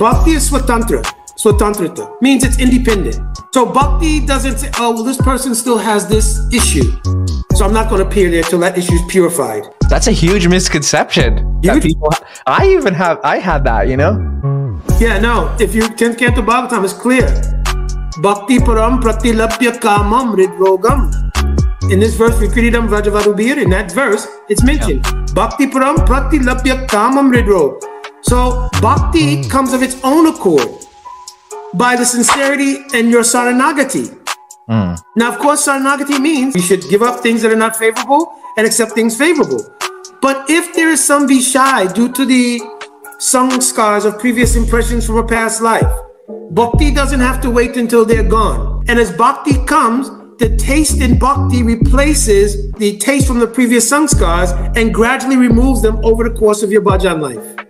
Bhakti is swatantra. Swatantrata means it's independent. So bhakti doesn't say, oh, well, this person still has this issue. So I'm not going to appear there till that issue is purified. That's a huge misconception. Huge? people, I even have, I had that, you know? Yeah, no. If you can't 10th Canto Bhagavatam is clear. Bhakti param pratilapya kamam ridrogam. In this verse, Vikridam Vrajavadubir, in that verse, it's mentioned. Bhakti param pratilapya kamam ridrog. So bhakti hmm. comes of its own accord by the sincerity and your saranagati. Hmm. Now, of course, saranagati means you should give up things that are not favorable and accept things favorable. But if there is some vishai due to the sanskars of previous impressions from a past life, bhakti doesn't have to wait until they're gone. And as bhakti comes, the taste in bhakti replaces the taste from the previous sanskars and gradually removes them over the course of your bhajan life.